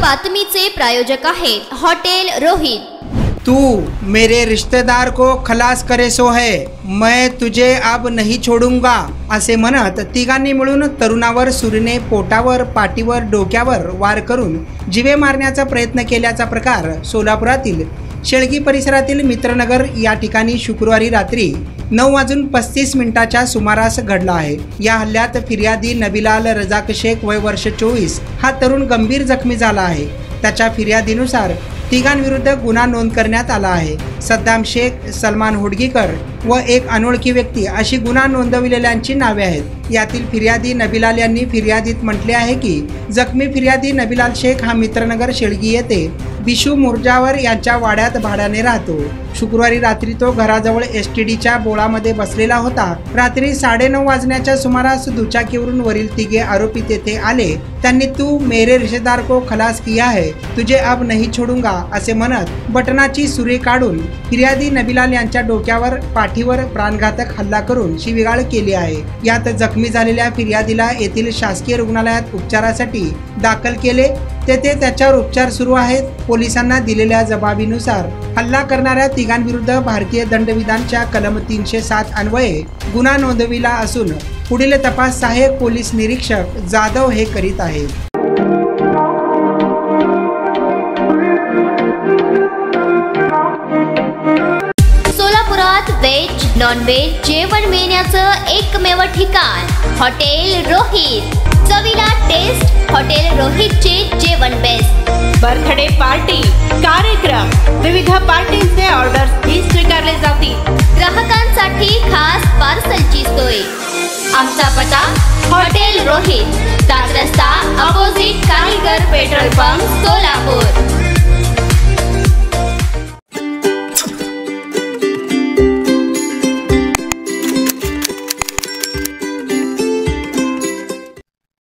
बातमीचे प्रायोजक आहेत हॉटेल रोहित. तू मेरे रिश्तेदार को खलास करे सो है. मैं तुझे अब नहीं छोडूंगा असे म्हणत तिघांनी मिळून तरुणावर सुरीने पोटावर पाठीवर डोक्यावर वार करून जिवे मारण्याचा प्रयत्न केल्याचा प्रकार सोलापुरातील शेळगी परिसरातील मित्रनगर या ठिकाणी शुक्रवारी रात्री नऊ वाजून पस्तीस मिनिटाच्या सुमारास घडला आहे. या हल्ल्यात फिर्यादी नबिलाल रजाक शेख वय वर्ष चोवीस हा तरुण गंभीर जखमी झाला आहे. त्याच्या फिर्यादीनुसार तिघांविरुद्ध गुन्हा नोंद करण्यात आला आहे. सद्दाम शेख सलमान हुडगीकर व एक अनोळखी व्यक्ती अशी गुन्हा नोंदविलेल्यांची नावे आहेत. यातील फिर्यादी नबिलाल यांनी फिर्यादीत म्हटले आहे की जखमी फिर्यादी नबिलाल शेख हा मित्रनगर शेळगी येथे बिशू मुर्जावर यांच्या वाड्यात भाड्याने राहतो. शुक्रवारी रात्री तो घराजवळ एस टी डीच्या बोळामध्ये बसलेला होता. रात्री साडेनऊ वाजण्याच्या सुमारास दुचाकीवरून वरील तिघे आरोपी तेथे आले. त्यांनी तू मेरे रिश्तेदार को खलास किया है. तुझे अब नहीं छोडूंगा. असे म्हणत बटनाची सुरी काढून फिर्यादी नबिलाल यांच्या डोक्यावर पाठीवर प्राणघातक हल्ला करून शिविगाळ केली आहे. यात जखमी झालेल्या फिर्यादीला येथील शासकीय रुग्णालयात उपचारासाठी दाखल केले. तेथे त्याच्यावर उपचार सुरू आहेत. पोलिसांना दिलेल्या जबाबीनुसार हल्ला करणाऱ्या तिघांविरुद्ध भारतीय दंडविधानच्या कलम तीनशे सात अन्वये गुन्हा नोंदविला असून पुढील तपास सहाय्यक पोलीस निरीक्षक जाधव हे करीत आहेत. व्हेज नॉन व्हेज जेवण मिळण्याचं एकमेव ठिकाण हॉटेल रोहित. चवीला टेस्ट हॉटेल रोहितचे जेवण बेस्ट बर्थडे पार्टी कार्यक्रम. विविध पार्टींचे ऑर्डर्स ही स्वीकारले जातील. ग्राहकांसाठी खास पार्सलची सोय. आमचा पता हॉटेल रोहित. दात रस्ता अपोजिट कारीगर पेट्रोल पंप सोलापूर.